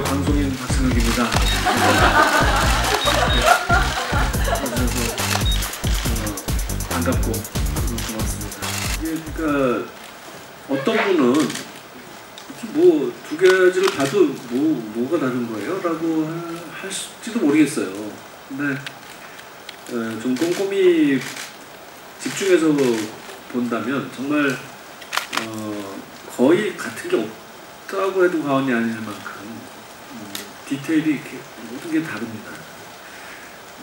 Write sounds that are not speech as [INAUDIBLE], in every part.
안녕하세요. 방송인 박승욱입니다. 그래서 어, 반갑고 고맙습니다. 이게 그러니까 어떤 분은 뭐 두 가지를 봐도 뭐 뭐가 다른 거예요? 라고 하- 할지도 모르겠어요. 근데 어, 좀 꼼꼼히 집중해서 본다면 정말 어, 거의 같은 게 없다고 해도 과언이 아닐 만큼 음, 디테일이 이렇게 모든 게 다릅니다.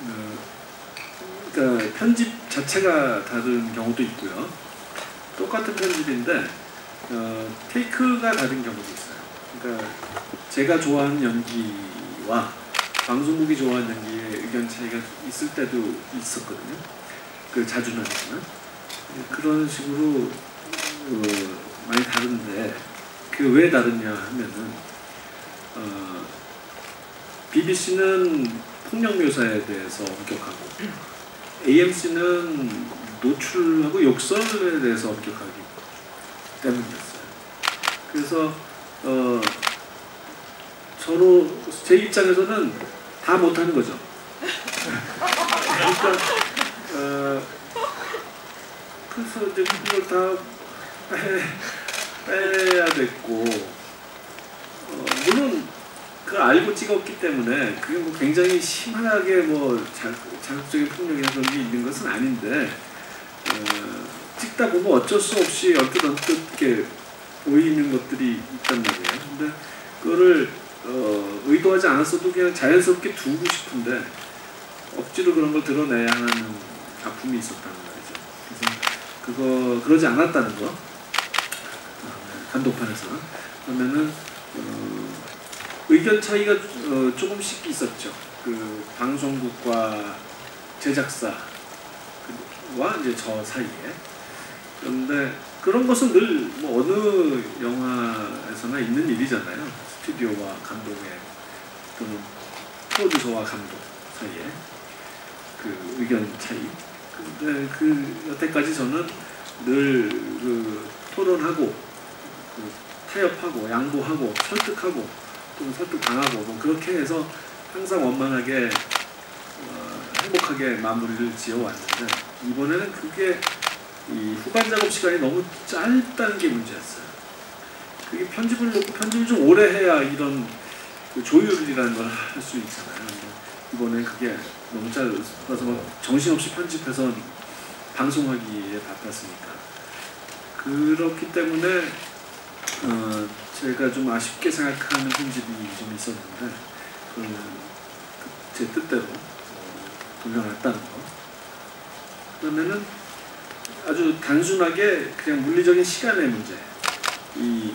어, 그러니까 편집 자체가 다른 경우도 있고요. 똑같은 편집인데 어, 테이크가 다른 경우도 있어요. 그러니까 제가 좋아하는 연기와 방송국이 좋아하는 연기의 의견 차이가 있을 때도 있었거든요. 그 자주는 아니지만 그런 식으로 어, 많이 다른데 그 왜 다르냐 하면은 어, BBC는 폭력 묘사에 대해서 엄격하고 AMC는 노출하고 욕설에 대해서 엄격하기 때문이었어요. 그래서 어, 서로 제 입장에서는 다 못하는 거죠. 그러니까 어, 그래서 이제 그걸 다 빼, 빼야 됐고 그 알고 찍었기 때문에 그게 뭐 굉장히 심하게 뭐 자, 자극적인 폭력이나 그런 게 있는 것은 아닌데 어, 찍다 보면 어쩔 수 없이 언뜻 언뜻 이렇게 보이는 것들이 있단 말이에요. 근데 그거를 어, 의도하지 않았어도 그냥 자연스럽게 두고 싶은데 억지로 그런 걸 드러내야 하는 아픔이 있었다는 말이죠. 그래서 그거 그러지 않았다는 거 어, 감독판에서 그러면은 어, 의견 차이가 어, 조금씩 있었죠. 그 방송국과 제작사와 이제 저 사이에 그런데 그런 것은 늘 뭐 어느 영화에서나 있는 일이잖아요. 스튜디오와 감독의 또는 프로듀서와 감독 사이에 그 의견 차이. 근데 그 여태까지 저는 늘 그 토론하고 그 타협하고 양보하고 설득하고 또는 설득 당하고 뭐 그렇게 해서 항상 원만하게 어, 행복하게 마무리를 지어왔는데 이번에는 그게 이 후반 작업 시간이 너무 짧다는 게 문제였어요. 그게 편집을 놓고 편집을 좀 오래 해야 이런 그 조율이라는 걸 할 수 있잖아요. 이번에 그게 너무 짧아서 막 정신없이 편집해서 방송하기에 바빴으니까 그렇기 때문에 어, 제가 좀 아쉽게 생각하는 편집이 좀 있었는데 그거는 그- 제 뜻대로 어, 돌려놨다는 거. 그러면은 아주 단순하게 그냥 물리적인 시간의 문제, 이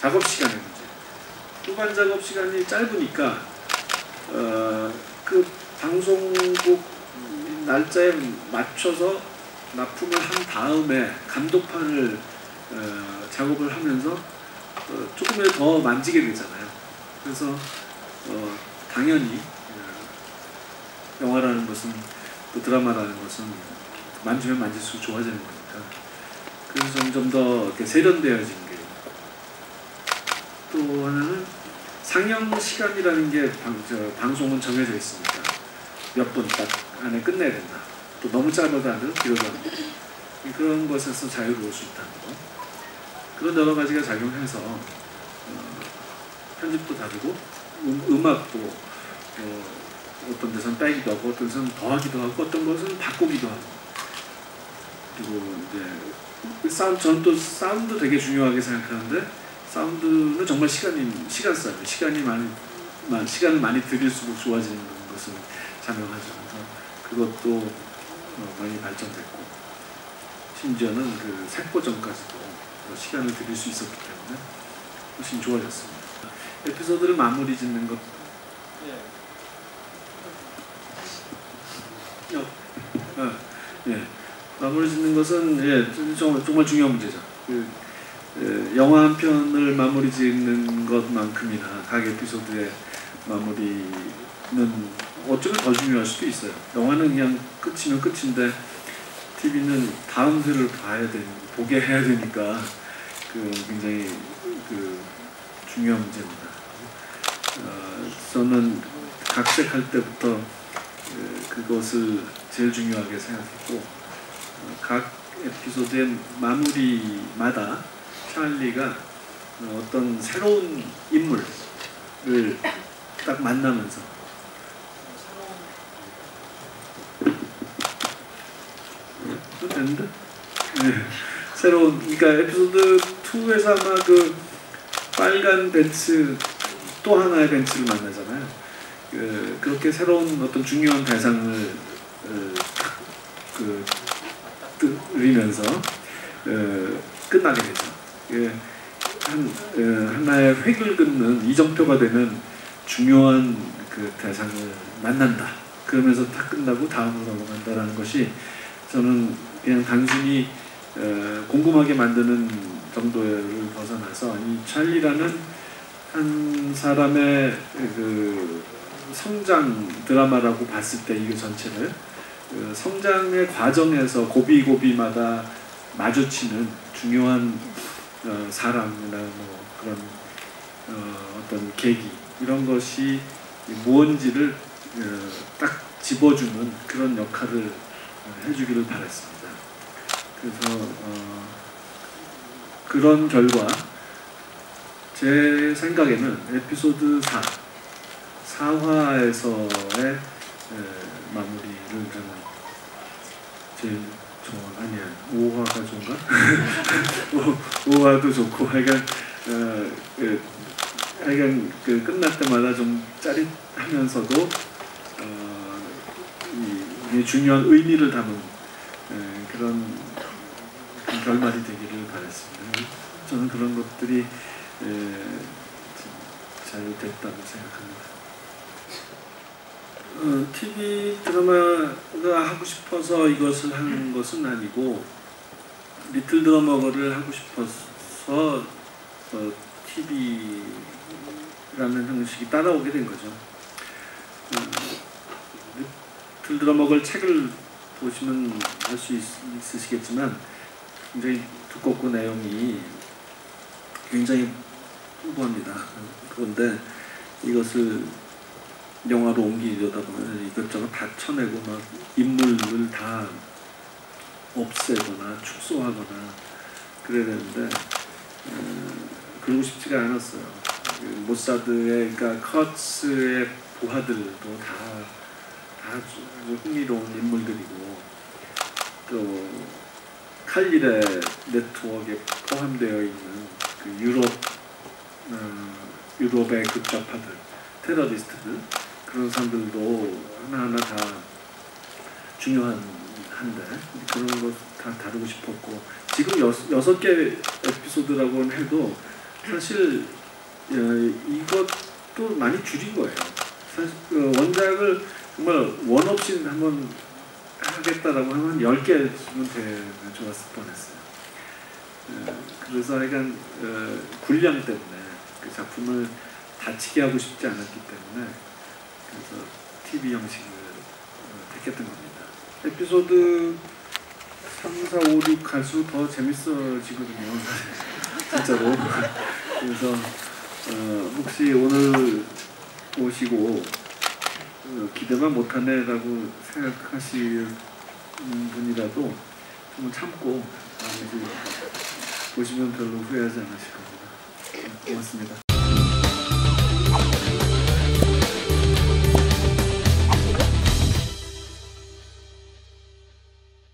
작업 시간의 문제. 후반 작업 시간이 짧으니까 어, 그 방송국 날짜에 맞춰서 납품을 한 다음에 감독판을 어, 작업을 하면서 어, 조금이라도 더 만지게 되잖아요. 그래서 어, 당연히 어, 영화라는 것은 또 드라마라는 것은 만지면 만질수록 좋아지는 거니까 그래서 점점 더 이렇게 세련되어진 게. 또 하나는 상영 시간이라는 게 방, 저, 방송은 정해져 있습니다. 몇 분 딱 안에 끝내야 된다. 또 너무 짧아도 안 되고 길어도 안 되고 그런 것에서 자유로울 수 있다는 거. 그런 여러 가지가 작용해서 어, 편집도 다르고 음, 악도 어, 어떤 데서는 빼기도 하고 어떤 데서는 더하기도 하고 어떤 것은 바꾸기도 하고 그리고 이제 사운드 저는 또 사운드 되게 중요하게 생각하는데 사운드는 정말 시간이 시간 싸움 시간이 많이 마- 시간을 많이 들일수록 좋아지는 것은 자명하죠. 그래서 그것도 어, 많이 발전됐고 심지어는 그 색보정까지도 더 시간을 들일 수 있었기 때문에 훨씬 좋아졌습니다. 에피소드를 마무리 짓는 것 어, 어, 예. 마무리 짓는 것은 예, 정말, 정말 중요한 문제죠. 그, 예, 영화 한 편을 마무리 짓는 것만큼이나 각 에피소드의 마무리는 어쩌면 더 중요할 수도 있어요. 영화는 그냥 끝이면 끝인데 TV는 다음 회를 봐야 되니 보게 해야 되니까 그 굉장히 그 중요한 문제입니다. 저는 각색할 때부터 그, 그것을 제일 중요하게 생각했고 어, 각 에피소드의 마무리마다 찰리가 어, 어떤 새로운 인물을 딱 만나면서 또 되는데? 네. 새로운 그러니까 에피소드 2에서 아마 그 빨간 벤츠 또 하나의 벤츠를 만나잖아요. 그, 그렇게 새로운 어떤 중요한 대상을 어, 그 뜨리면서 어, 끝나게 되죠. 예, 한 어, 하나의 획을 긋는 이정표가 되는 중요한 그 대상을 만난다. 그러면서 딱 끝나고 다음으로 넘어간다라는 것이 저는 그냥 단순히 어, 궁금하게 만드는 정도를 벗어나서 이 찰리라는 한 사람의 그 성장 드라마라고 봤을 때 이거 전체를 그 성장의 과정에서 고비고비마다 마주치는 중요한 어, 사람이나 뭐 그런 어, 어떤 계기 이런 것이 무언지를 어, 딱 집어주는 그런 역할을 어, 해주기를 바랬습니다. 그래서 어, 그런 결과 제 생각에는 에피소드 4 4화에서의 마무리를 저는 제일 좋아 아니야 5화가 좋은가? [LAUGHS] 5 화도 좋고 하여간 어, 그, 하여간 그 끝날 때마다 좀 짜릿하면서도 어, 이, 이 중요한 의미를 담은 에, 결말이 되기를 바랬습니다. 저는 그런 것들이 에, 잘 됐다고 생각합니다. 어, TV 드라마가 하고 싶어서 이것을 하는 것은 아니고 리틀 드라머거를 하고 싶어서 어, TV라는 형식이 따라오게 된 거죠. 어, 리틀 드라머걸 책을 보시면 알 수 있으시겠지만 굉장히 두껍고 내용이 굉장히 풍부합니다. 그런데 이것을 영화로 옮기려다 보면 이것저것 다 쳐내고 막 인물을 다 없애거나 축소하거나 그래야 되는데 어, 그러고 싶지가 않았어요. 그 모사드의 그러니까 커츠의 부하들도 다, 다 아주 흥미로운 인물들이고 또 칼릴의 네트워크에 포함되어 있는 그 유럽 어, 유럽의 극좌파들 테러리스트들 그런 사람들도 하나하나 다 중요한 한데 그런 것 다 다루고 싶었고 지금 여섯, 여섯 개 에피소드라고 해도 사실 어, 이것도 많이 줄인 거예요. 사실 그 원작을 정말 원 없이 한번 하겠다라고 하면 10개쯤은 되면 좋았을 뻔했어요. 어, 그래서 하여간 어, 분량 때문에 그 작품을 다치게 하고 싶지 않았기 때문에 그래서 TV 형식을 어, 택했던 겁니다. 에피소드 3, 4, 5, 6 갈수록 더 재밌어지거든요. [LAUGHS] 진짜로. 그래서 어, 혹시 오늘 오시고 어, 기대만 못하네라고 생각하시는 분이라도 좀 참고 보시면 별로 후회하지 않으실 겁니다. 고맙습니다.